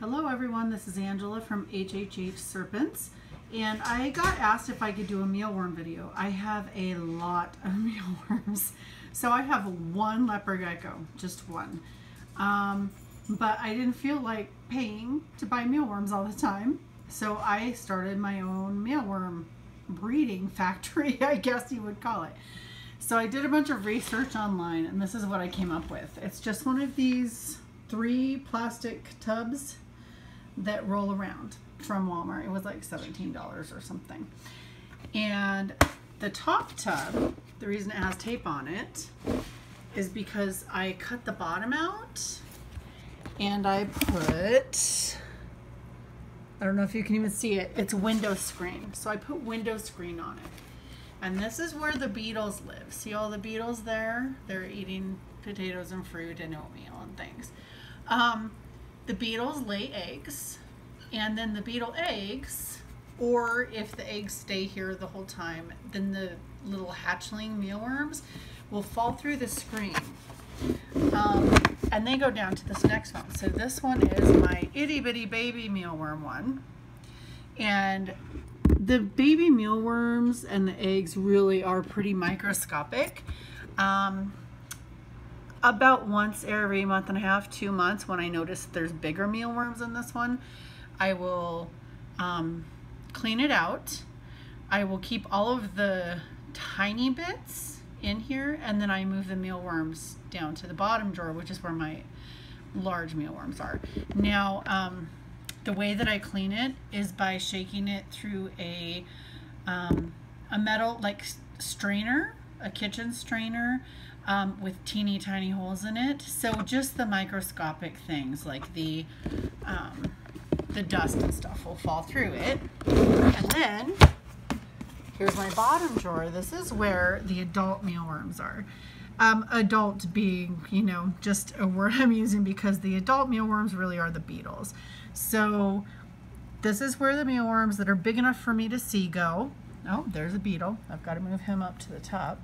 Hello everyone, this is Angela from HHH Serpents and I got asked if I could do a mealworm video. I have a lot of mealworms. So I have one leopard gecko, just one. Um, but I didn't feel like paying to buy mealworms all the time. So I started my own mealworm breeding factory, I guess you would call it. So I did a bunch of research online and this is what I came up with. It's just one of these three plastic tubs that roll around from Walmart. It was like $17 or something. And the top tub, the reason it has tape on it is because I cut the bottom out and I put, I don't know if you can even see it, it's window screen. So I put window screen on it. And this is where the beetles live. See all the beetles there? They're eating potatoes and fruit and oatmeal and things. Um, the beetles lay eggs and then the beetle eggs or if the eggs stay here the whole time then the little hatchling mealworms will fall through the screen. Um, and they go down to this next one. So this one is my itty bitty baby mealworm one. And the baby mealworms and the eggs really are pretty microscopic. Um, about once every month and a half two months when I notice there's bigger mealworms in this one I will um, clean it out. I will keep all of the tiny bits in here and then I move the mealworms down to the bottom drawer, which is where my large mealworms are. Now, um, the way that I clean it is by shaking it through a, um, a metal like strainer, a kitchen strainer um, with teeny tiny holes in it. So just the microscopic things like the, um, the dust and stuff will fall through it. And then here's my bottom drawer. This is where the adult mealworms are. Um, adult being, you know, just a word I'm using because the adult mealworms really are the beetles. So this is where the mealworms that are big enough for me to see go. Oh, there's a beetle. I've got to move him up to the top.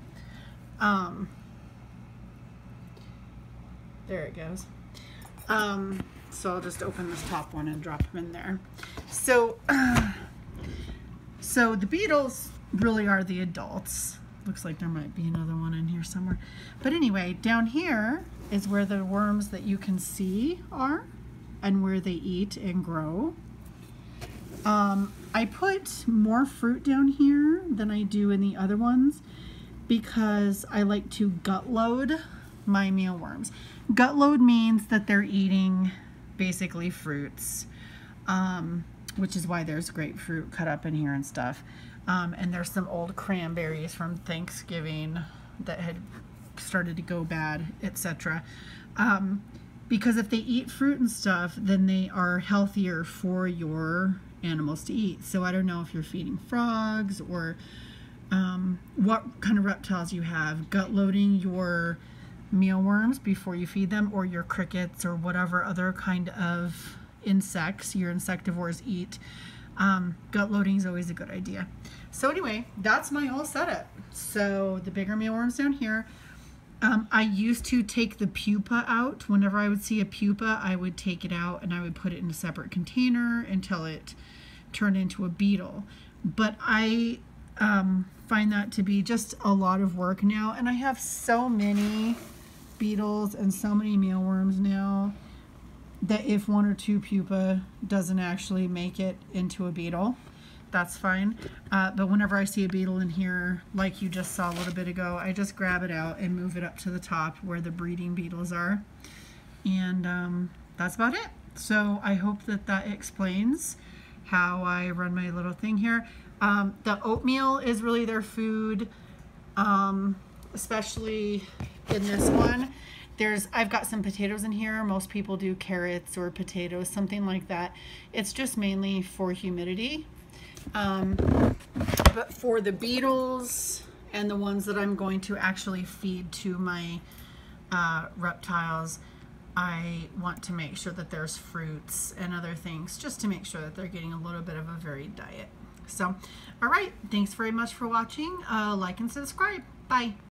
Um, there it goes. Um, so I'll just open this top one and drop them in there. So, uh, so the beetles really are the adults. Looks like there might be another one in here somewhere. But anyway, down here is where the worms that you can see are and where they eat and grow. Um, I put more fruit down here than I do in the other ones because I like to gut load my mealworms. Gut load means that they're eating basically fruits, um, which is why there's grapefruit cut up in here and stuff. Um, and there's some old cranberries from Thanksgiving that had started to go bad, etc. Um, because if they eat fruit and stuff, then they are healthier for your animals to eat. So I don't know if you're feeding frogs or um, what kind of reptiles you have. Gut loading your mealworms before you feed them or your crickets or whatever other kind of insects your insectivores eat. Um, gut loading is always a good idea. So anyway, that's my whole setup. So the bigger mealworms down here. Um, I used to take the pupa out. Whenever I would see a pupa, I would take it out and I would put it in a separate container until it turned into a beetle. But I um, find that to be just a lot of work now. And I have so many beetles and so many mealworms now that if one or two pupa doesn't actually make it into a beetle, that's fine. Uh, but whenever I see a beetle in here, like you just saw a little bit ago, I just grab it out and move it up to the top where the breeding beetles are. And um, that's about it. So I hope that that explains how I run my little thing here. Um, the oatmeal is really their food, um, especially in this one. There's, I've got some potatoes in here. Most people do carrots or potatoes, something like that. It's just mainly for humidity. Um, but for the beetles and the ones that I'm going to actually feed to my uh, reptiles, I want to make sure that there's fruits and other things just to make sure that they're getting a little bit of a varied diet. So, all right, thanks very much for watching. Uh, like and subscribe. Bye.